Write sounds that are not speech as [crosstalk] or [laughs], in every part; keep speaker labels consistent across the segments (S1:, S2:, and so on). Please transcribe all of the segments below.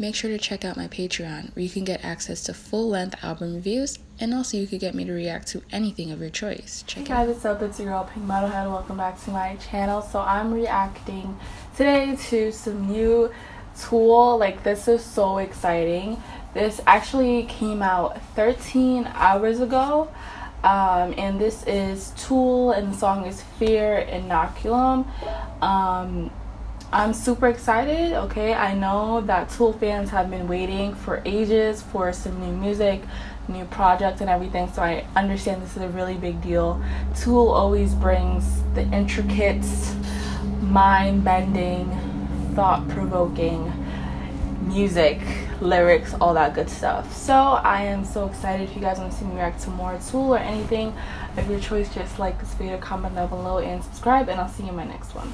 S1: make sure to check out my Patreon where you can get access to full length album reviews and also you could get me to react to anything of your choice. Check
S2: hey guys, what's up? It's your girl Pink Metalhead. Welcome back to my channel. So I'm reacting today to some new Tool. Like this is so exciting. This actually came out 13 hours ago. Um, and this is Tool, and the song is Fear Inoculum. Um, I'm super excited. Okay, I know that Tool fans have been waiting for ages for some new music, new projects, and everything, so I understand this is a really big deal. Tool always brings the intricate, mind bending, thought provoking music, lyrics, all that good stuff. So I am so excited. If you guys want to see me react to more Tool or anything of your choice, just like this video, comment down below, and subscribe, and I'll see you in my next one.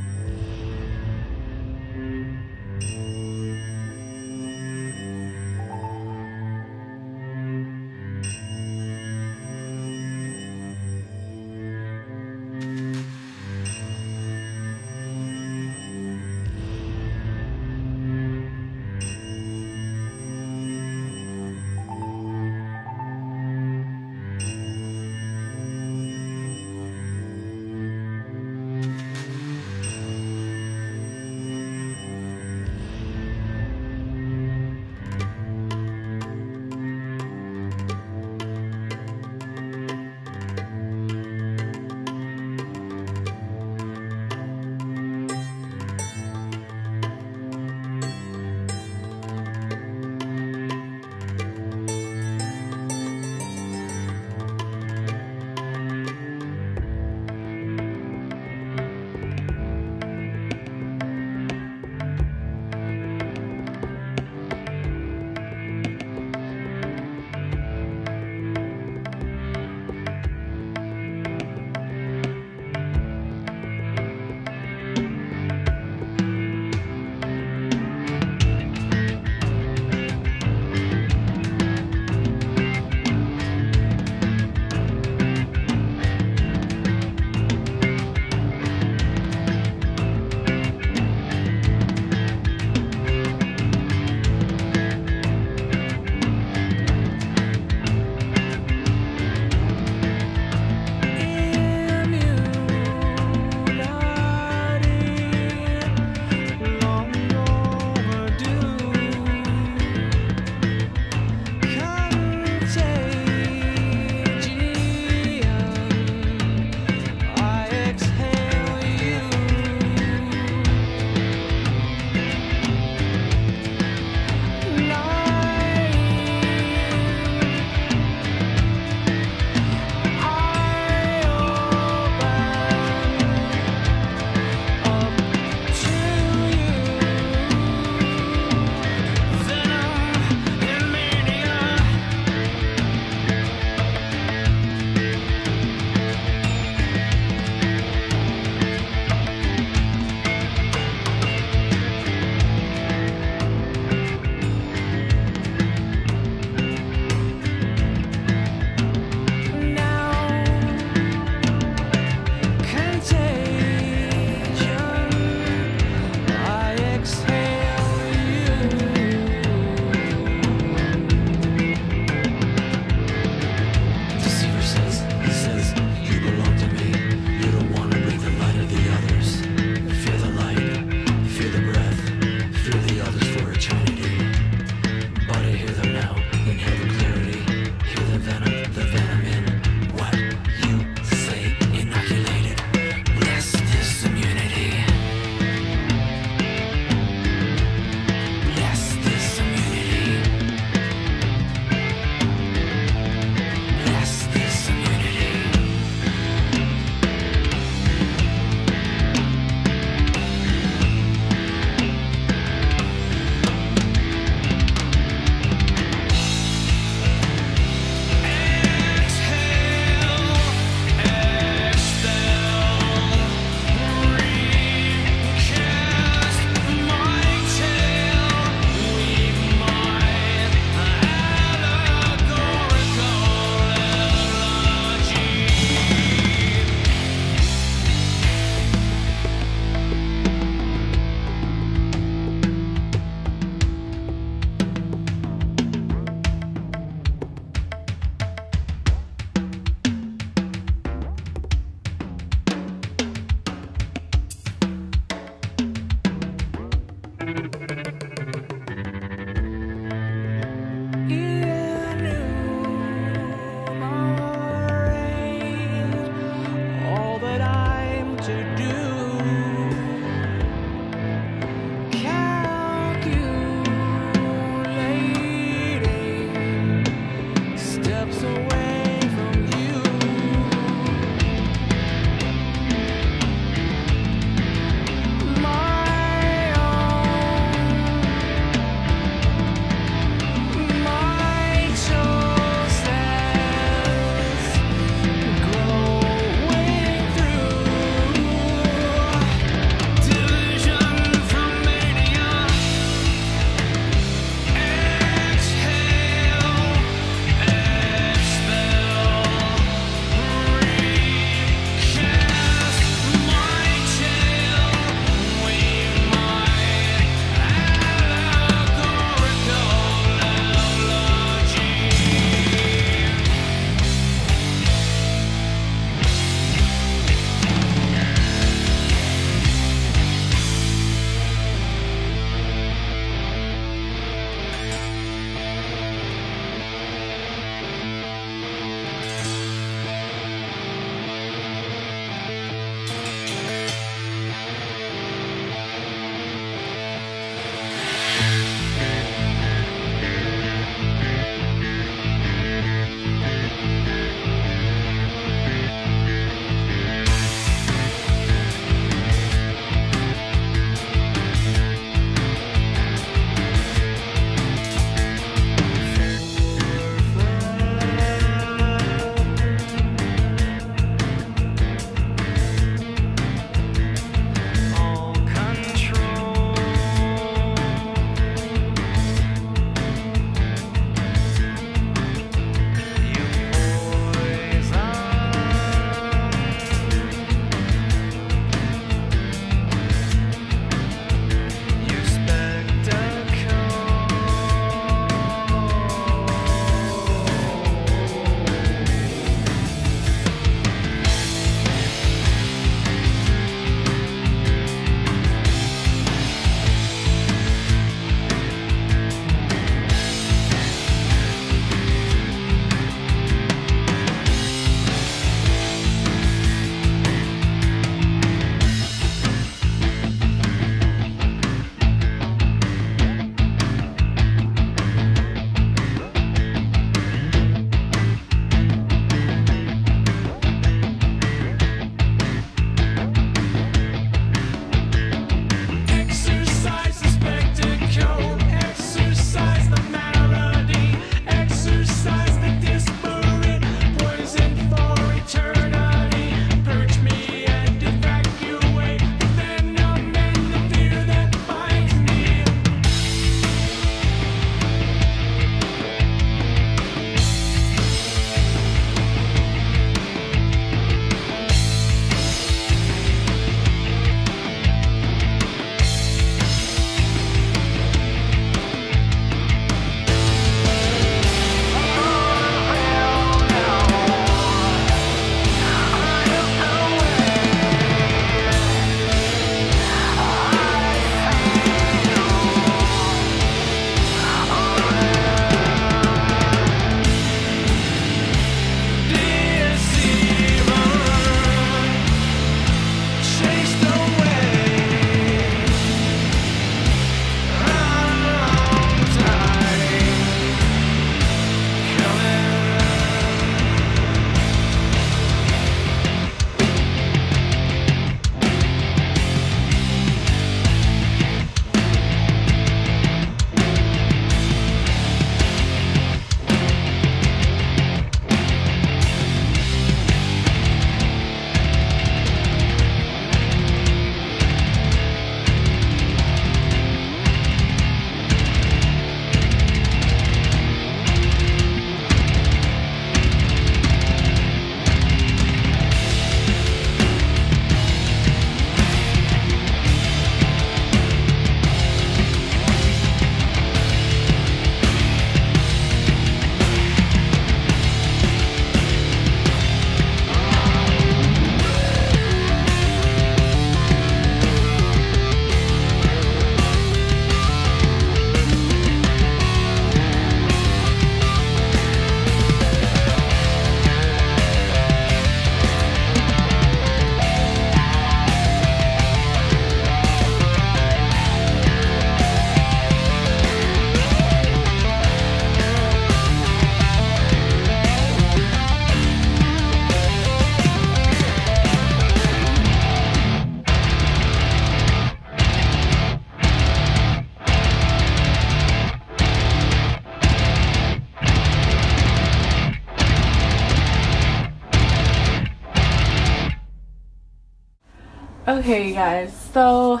S2: Okay, you guys, so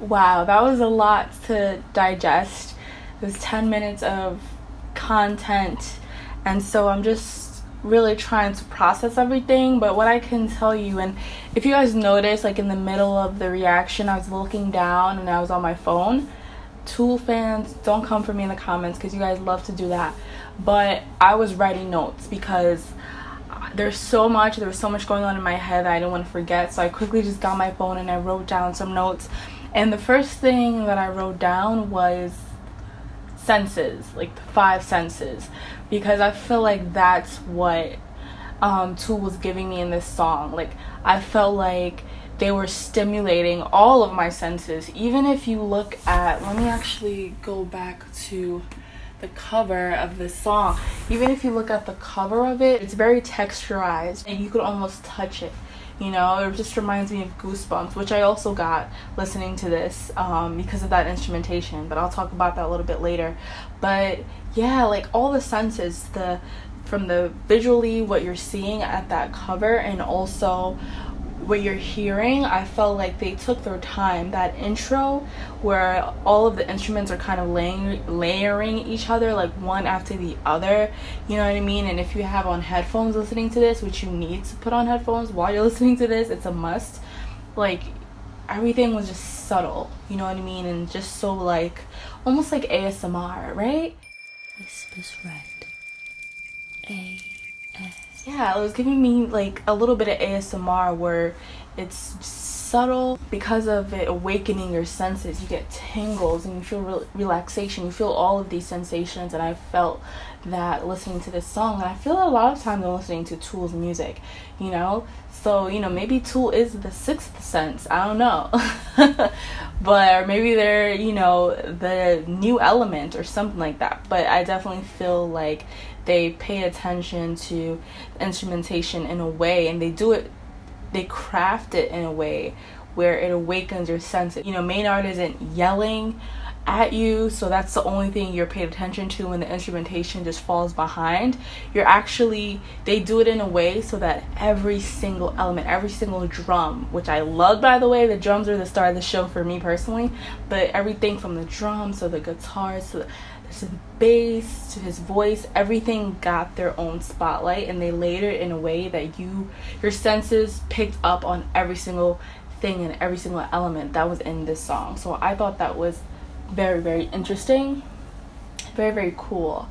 S2: wow, that was a lot to digest. It was 10 minutes of content, and so I'm just really trying to process everything. But what I can tell you, and if you guys notice, like in the middle of the reaction, I was looking down and I was on my phone. Tool fans, don't come for me in the comments because you guys love to do that. But I was writing notes because there's so much there was so much going on in my head that i didn't want to forget. So i quickly just got my phone and i wrote down some notes. And the first thing that i wrote down was senses like the five senses. Because i feel like that's what um, tool was giving me in this song. Like i felt like they were stimulating all of my senses. Even if you look at let me actually go back to the cover of this song. Even if you look at the cover of it, it's very texturized and you could almost touch it. You know, it just reminds me of Goosebumps, which I also got listening to this um, because of that instrumentation. But I'll talk about that a little bit later. But yeah, like all the senses, the from the visually what you're seeing at that cover, and also what you're hearing, I felt like they took their time. That intro, where all of the instruments are kind of laying, layering each other like one after the other, you know what I mean? And if you have on headphones listening to this, which you need to put on headphones while you're [laughs] listening to this, it's a must. Like, everything was just subtle, you know what I mean? And just so like, almost like ASMR, right? Whispers right. A yeah, it was giving me like a little bit of ASMR where it's subtle because of it awakening your senses. You get tingles and you feel re- relaxation. You feel all of these sensations, and I felt that listening to this song. And I feel a lot of times I'm listening to Tool's music, you know. So you know maybe Tool is the sixth sense. I don't know, [laughs] but maybe they're you know the new element or something like that. But I definitely feel like they pay attention to instrumentation in a way and they do it they craft it in a way where it awakens your senses. You know, Maynard isn't yelling at you, so that's the only thing you're paid attention to when the instrumentation just falls behind. You're actually, they do it in a way so that every single element, every single drum, which I love by the way, the drums are the star of the show for me personally, but everything from the drums to the guitars to the the bass to his voice everything got their own spotlight and they laid it in a way that you your senses picked up on every single thing and every single element that was in this song. So i thought that was very very interesting very very cool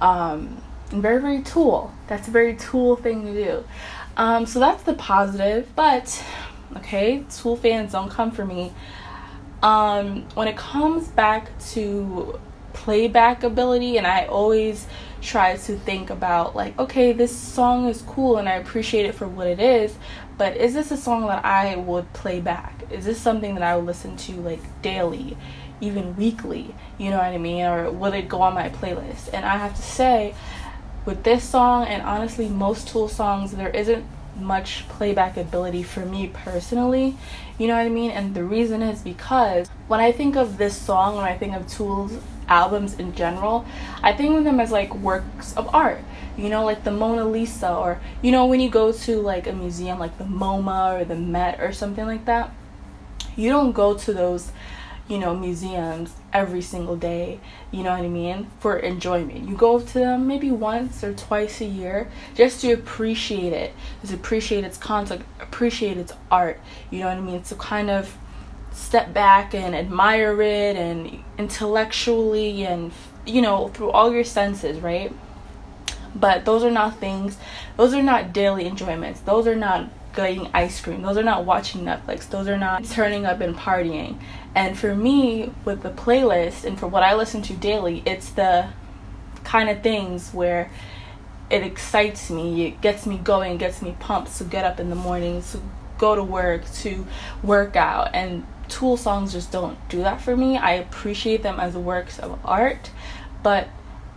S2: um, and very very tool. That's a very tool thing to do. Um, so that's the positive but okay tool fans don't come for me. Um, when it comes back to playback ability and I always try to think about like okay this song is cool and I appreciate it for what it is but is this a song that I would play back? Is this something that I would listen to like daily even weekly? You know what I mean? Or would it go on my playlist? And I have to say with this song and honestly most tool songs there isn't much playback ability for me personally. You know what I mean? And the reason is because when I think of this song when I think of tools albums in general, I think of them as like works of art. You know, like the Mona Lisa, or you know, when you go to like a museum like the MoMA or the Met or something like that, you don't go to those, you know, museums every single day, you know what I mean, for enjoyment. You go to them maybe once or twice a year just to appreciate it, just appreciate its content, appreciate its art, you know what I mean? To kind of step back and admire it and intellectually and you know through all your senses right? But those are not things those are not daily enjoyments. Those are not getting ice cream. Those are not watching netflix. Those are not turning up and partying. And for me with the playlist and for what i listen to daily it's the kind of things where it excites me. It gets me going gets me pumped to get up in the morning to go to work to work out. And Tool songs just don't do that for me. I appreciate them as works of art, but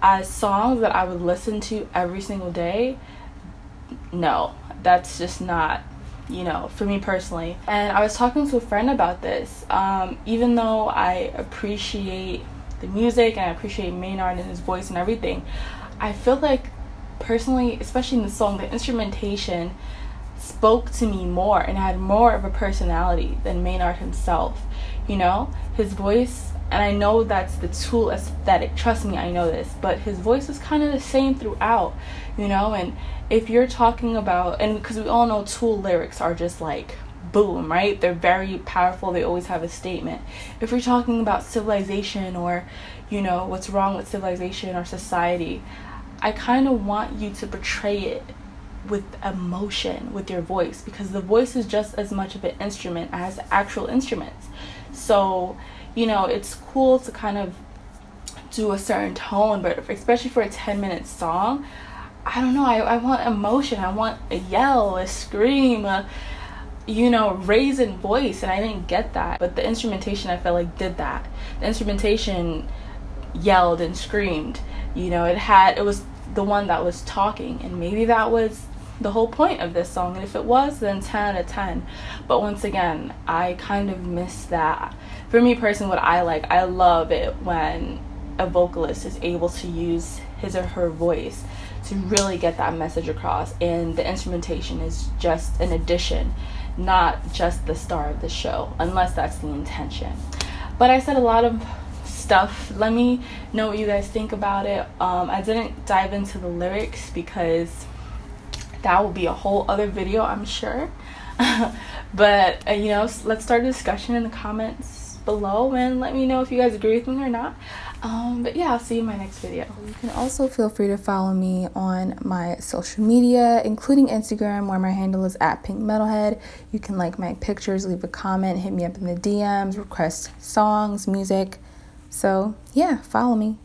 S2: as songs that I would listen to every single day, no, that's just not, you know, for me personally. And I was talking to a friend about this. Um, even though I appreciate the music and I appreciate Maynard and his voice and everything, I feel like personally, especially in the song, the instrumentation spoke to me more and had more of a personality than Maynard himself. You know, his voice, and I know that's the Tool aesthetic. Trust me, I know this. But his voice was kind of the same throughout. You know, and if you're talking about, and because we all know Tool lyrics are just like boom, right? They're very powerful. They always have a statement. If you're talking about civilization or, you know, what's wrong with civilization or society, I kind of want you to portray it with emotion with your voice because the voice is just as much of an instrument as actual instruments. So, you know, it's cool to kind of do a certain tone, but especially for a 10 minute song, I don't know, I, I want emotion. I want a yell, a scream, a, you know, raise in voice, and I didn't get that. But the instrumentation, I felt like, did that. The instrumentation yelled and screamed. You know, it had, it was the one that was talking, and maybe that was the whole point of this song. And if it was, then 10 out of 10. But once again, I kind of miss that. For me personally, what I like, I love it when a vocalist is able to use his or her voice to really get that message across. And the instrumentation is just an addition, not just the star of the show, unless that's the intention. But I said a lot of stuff. Let me know what you guys think about it. Um, I didn't dive into the lyrics because that will be a whole other video, I'm sure. [laughs] but, uh, you know, let's start a discussion in the comments below and let me know if you guys agree with me or not. Um, but yeah, I'll see you in my next video.
S1: You can also feel free to follow me on my social media, including Instagram, where my handle is at Pink Metalhead. You can like my pictures, leave a comment, hit me up in the DMs, request songs, music. So yeah, follow me.